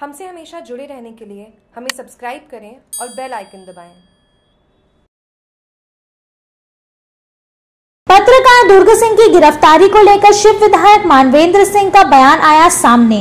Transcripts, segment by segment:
हमसे हमेशा जुड़े रहने के लिए हमें सब्सक्राइब करें और बेल आइकन दबाएँ। पत्रकार दुर्ग सिंह की गिरफ्तारी को लेकर शिव विधायक मानवेंद्र सिंह का बयान आया सामने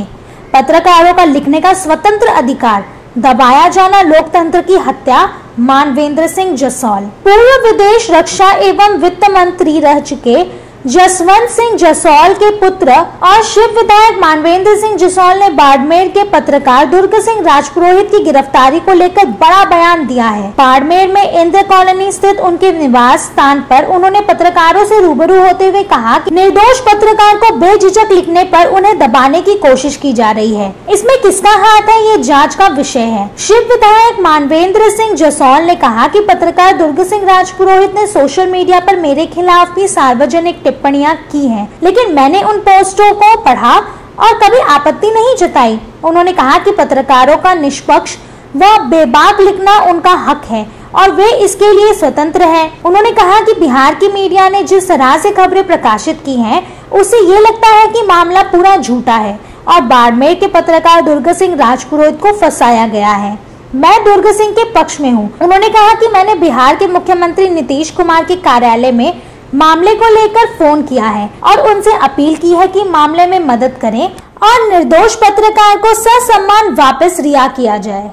पत्रकारों का लिखने का स्वतंत्र अधिकार, दबाया जाना लोकतंत्र की हत्या, मानवेंद्र सिंह जसौल पूर्व विदेश रक्षा एवं वित्त मंत्री रह चुके जसवंत सिंह जसौल के पुत्र और शिव विधायक मानवेंद्र सिंह जसौल ने बाड़मेर के पत्रकार दुर्ग सिंह राजपुरोहित की गिरफ्तारी को लेकर बड़ा बयान दिया है। बाड़मेर में इंद्र कॉलोनी स्थित उनके निवास स्थान पर उन्होंने पत्रकारों से रूबरू होते हुए कहा कि निर्दोष पत्रकार को बेझिझक लिखने पर उन्हें दबाने की कोशिश की जा रही है। इसमें किसका हाथ है ये जाँच का विषय है। शिव विधायक मानवेंद्र सिंह जसौल ने कहा की पत्रकार दुर्ग सिंह राजपुरोहित ने सोशल मीडिया आरोप मेरे खिलाफ भी सार्वजनिक टिप्पणियाँ की हैं लेकिन मैंने उन पोस्टों को पढ़ा और कभी आपत्ति नहीं जताई। उन्होंने कहा कि पत्रकारों का निष्पक्ष व बेबाक लिखना उनका हक है और वे इसके लिए स्वतंत्र हैं। उन्होंने कहा कि बिहार की मीडिया ने जिस तरह से खबरें प्रकाशित की हैं, उससे ये लगता है कि मामला पूरा झूठा है और बाड़मेर के पत्रकार दुर्ग सिंह राजपुरोहित को फंसाया गया है। मैं दुर्ग सिंह के पक्ष में हूँ। उन्होंने कहा कि मैंने बिहार के मुख्यमंत्री नीतीश कुमार के कार्यालय में मामले को लेकर फ़ोन किया है और उनसे अपील की है कि मामले में मदद करें और निर्दोष पत्रकार को ससम्मान वापस रिहा किया जाए।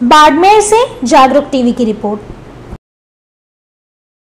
बाड़मेर से जागरूक टीवी की रिपोर्ट।